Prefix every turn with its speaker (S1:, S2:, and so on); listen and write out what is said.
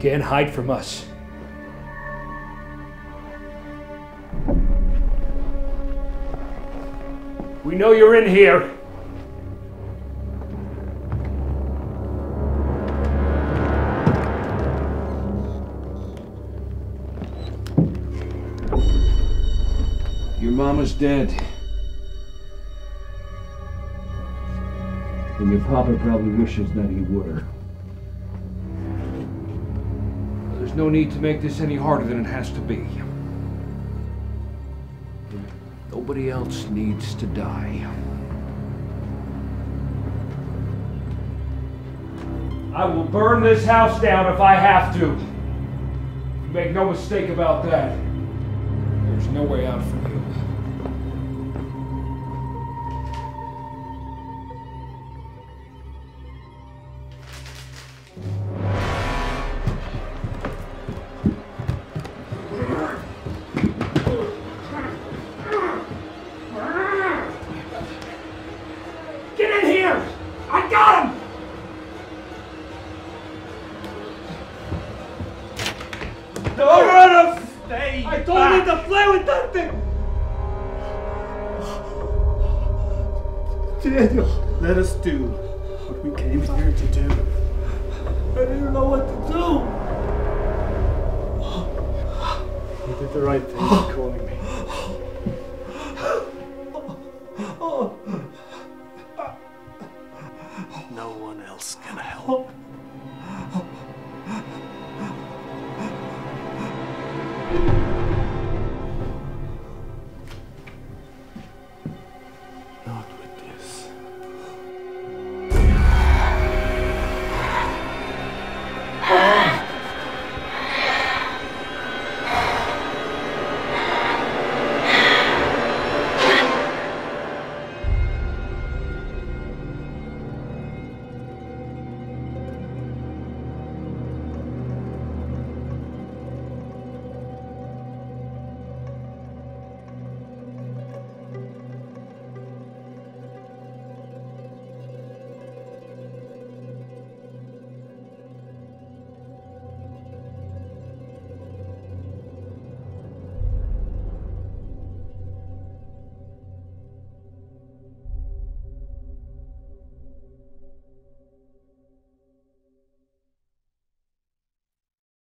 S1: can't hide from us. We know you're in here.
S2: Your mama's dead. And your papa probably wishes that he were. There's no need to make this any harder than it has to be. Nobody else needs to die.
S1: I will burn this house down if I have to. Make no mistake about that. There's no way out for you. I got him!
S3: Don't let us stay.
S1: I told you to play with that thing!
S3: Daniel, let us do what we came here to do. I didn't know what to do. You did the right thing by calling me. no one else can help.